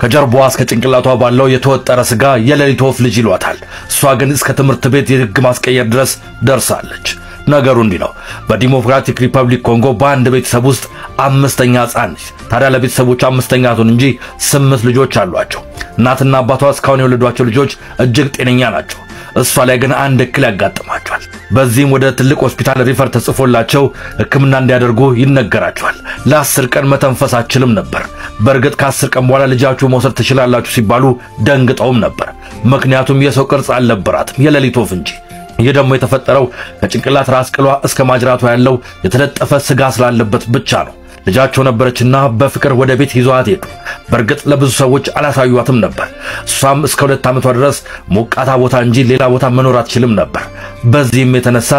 ከጀርባዋ እስከ ጭንቅላቷ ባለው የተወጠረ ስጋ የሌሊት ወፍ ልጅ ይሏታል። እሷ ግን እስከ ትምህርት ቤት የሕግ ማስቀየር ድረስ ደርሳለች። ነገሩ እንዲህ ነው። በዲሞክራቲክ ሪፐብሊክ ኮንጎ በአንድ ቤተሰብ ውስጥ አምስተኛ ሕፃን ነች። ታዲያ ለቤተሰቦች አምስተኛ ትሁን እንጂ ስምንት ልጆች አሏቸው። እናትና አባቷ እስካሁን የወለዷቸው ልጆች እጅግ ጤነኛ ናቸው። እሷ ላይ ግን አንድ እክል ያጋጥማቸዋል። በዚህም ወደ ትልቅ ሆስፒታል refer ተጽፎላቸው ሕክምና እንዲያደርጉ ይነገራቸዋል። ለአስር ቀን መተንፈስ አችልም ነበር። በእርግጥ ከአስር ቀን በኋላ ልጃችሁ መውሰድ ትችላላችሁ ሲባሉ ደንግጠውም ነበር። ምክንያቱም የሰው ቅርጽ አልነበራትም፣ የሌሊት ወፍ እንጂ። ይህ ደግሞ የተፈጠረው ከጭንቅላት ራስ ቅሏ እስከ ማጅራቷ ያለው የተለጠፈ ስጋ ስላለበት ብቻ ነው። ልጃቸው ነበረችና በፍቅር ወደ ቤት ይዘዋት ሄዱ። በእርግጥ ለብዙ ሰዎች አላሳዩዋትም ነበር። እሷም እስከ ሁለት ዓመቷ ድረስ ሞቃታ ቦታ እንጂ ሌላ ቦታ መኖር አትችልም ነበር። በዚህም የተነሳ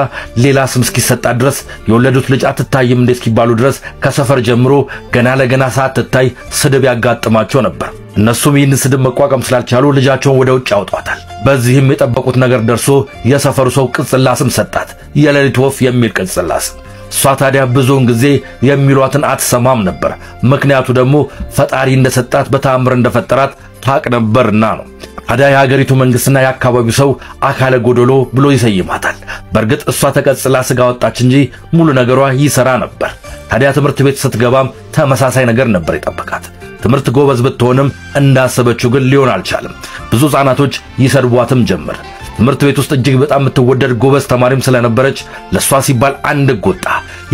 ሌላ ስም እስኪሰጣት ድረስ የወለዱት ልጅ አትታይም እንዴ እስኪባሉ ድረስ ከሰፈር ጀምሮ ገና ለገና ሳትታይ ስድብ ያጋጥማቸው ነበር። እነሱም ይህን ስድብ መቋቋም ስላልቻሉ ልጃቸውን ወደ ውጭ ያውጧታል። በዚህም የጠበቁት ነገር ደርሶ የሰፈሩ ሰው ቅጽላ ስም ሰጣት፣ የሌሊት ወፍ የሚል ቅጽላ ስም። እሷ ታዲያ ብዙውን ጊዜ የሚሏትን አትሰማም ነበር። ምክንያቱ ደግሞ ፈጣሪ እንደሰጣት በተአምር እንደፈጠራት ታቅ ነበርና ነው። ታዲያ የሀገሪቱ መንግስትና የአካባቢው ሰው አካለ ጎደሎ ብሎ ይሰይማታል። በእርግጥ እሷ ተቀጽላ ስጋ ወጣች እንጂ ሙሉ ነገሯ ይሰራ ነበር። ታዲያ ትምህርት ቤት ስትገባም ተመሳሳይ ነገር ነበር የጠበቃት። ትምህርት ጎበዝ ብትሆንም እንዳሰበችው ግን ሊሆን አልቻለም። ብዙ ሕፃናቶች ይሰድቧትም ጀመር። ትምህርት ቤት ውስጥ እጅግ በጣም የምትወደድ ጎበዝ ተማሪም ስለነበረች ለሷ ሲባል አንድ ጎጣ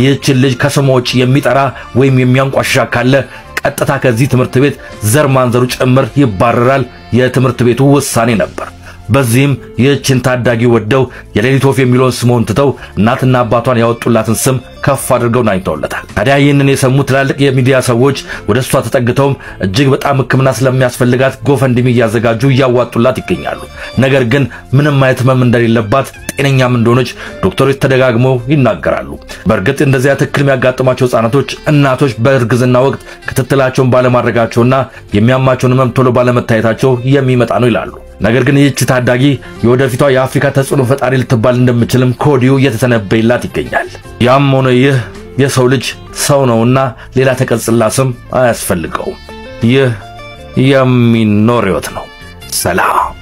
ይህችን ልጅ ከስሟ ውጭ የሚጠራ ወይም የሚያንቋሽሻ ካለ ቀጥታ ከዚህ ትምህርት ቤት ዘር ማንዘሩ ጭምር ይባረራል የትምህርት ቤቱ ውሳኔ ነበር። በዚህም ይህችን ታዳጊ ወደው የሌሊት ወፍ የሚለውን ስሙን ትተው እናትና አባቷን ያወጡላትን ስም ከፍ አድርገው ናኝተውለታል። ታዲያ ይህንን የሰሙ ትላልቅ የሚዲያ ሰዎች ወደ እሷ ተጠግተውም እጅግ በጣም ሕክምና ስለሚያስፈልጋት ጎፈንድሚ እያዘጋጁ እያዋጡላት ይገኛሉ። ነገር ግን ምንም አይነት ህመም እንደሌለባት ጤነኛም እንደሆነች ዶክተሮች ተደጋግመው ይናገራሉ። በእርግጥ እንደዚያ ትክክል የሚያጋጥማቸው ህጻናቶች እናቶች በእርግዝና ወቅት ክትትላቸውን ባለማድረጋቸውና የሚያማቸውን ህመም ቶሎ ባለመታየታቸው የሚመጣ ነው ይላሉ። ነገር ግን ይህች ታዳጊ የወደፊቷ የአፍሪካ ተጽዕኖ ፈጣሪ ልትባል እንደምችልም ከወዲሁ እየተተነበየላት ይገኛል። ያም ሆነ ይህ የሰው ልጅ ሰው ነውና ሌላ ተቀጽላ ስም አያስፈልገውም። ይህ የሚኖር ህይወት ነው። ሰላም